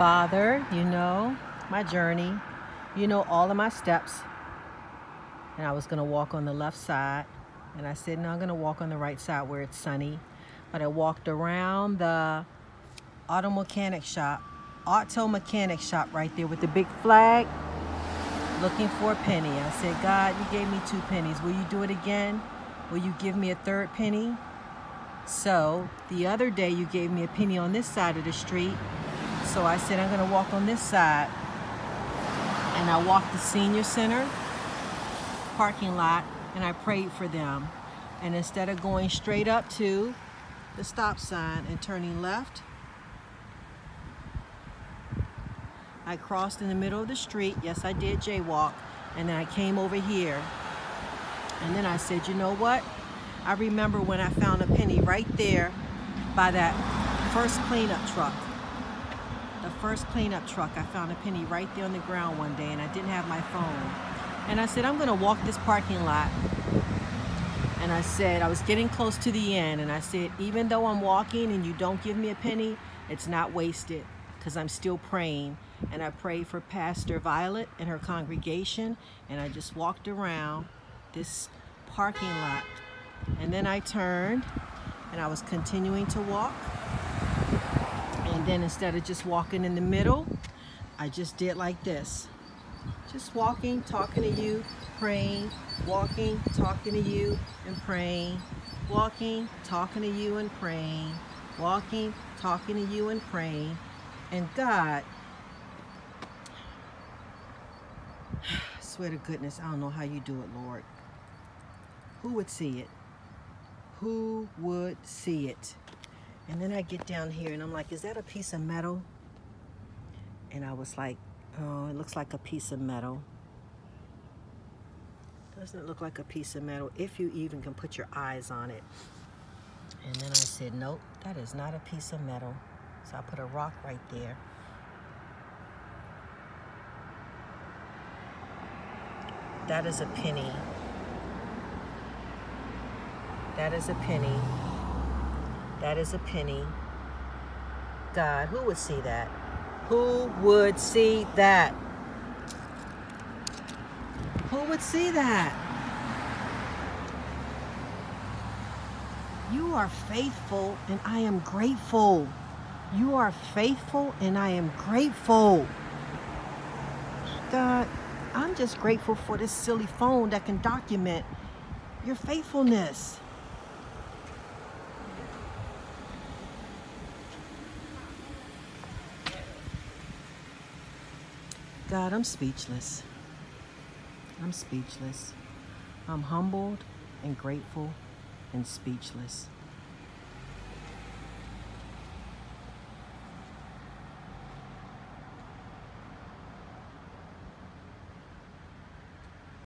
Father, you know my journey. You know all of my steps. And I was going to walk on the left side. And I said, no, I'm going to walk on the right side where it's sunny. But I walked around the auto mechanic shop, auto mechanic shop right there with the big flag looking for a penny. I said, God, you gave me two pennies. Will you do it again? Will you give me a third penny? So the other day you gave me a penny on this side of the street. So I said, I'm gonna walk on this side. And I walked the senior center parking lot and I prayed for them. And instead of going straight up to the stop sign and turning left, I crossed in the middle of the street. Yes, I did jaywalk. And then I came over here. And then I said, you know what? I remember when I found a penny right there by that first cleanup truck. The first cleanup truck, I found a penny right there on the ground one day and I didn't have my phone. And I said, I'm gonna walk this parking lot. And I said, I was getting close to the end and I said, even though I'm walking and you don't give me a penny, it's not wasted because I'm still praying. And I prayed for Pastor Violet and her congregation and I just walked around this parking lot and then I turned and I was continuing to walk. And then instead of just walking in the middle, I just did like this. Just walking, talking to you, praying, walking, talking to you, and praying, walking, talking to you, and praying, walking, talking to you, and praying. And God, I swear to goodness, I don't know how you do it, Lord. Who would see it? who would see it? And then I get down here and I'm like, is that a piece of metal? And I was like, oh, it looks like a piece of metal. Doesn't it look like a piece of metal if you even can put your eyes on it? And then I said, nope, that is not a piece of metal. So I put a rock right there. That is a penny. That is a penny. That is a penny. God, who would see that? Who would see that? Who would see that? You are faithful and I am grateful. You are faithful and I am grateful. God, I'm just grateful for this silly phone that can document your faithfulness. God, I'm speechless. I'm speechless. I'm humbled and grateful and speechless.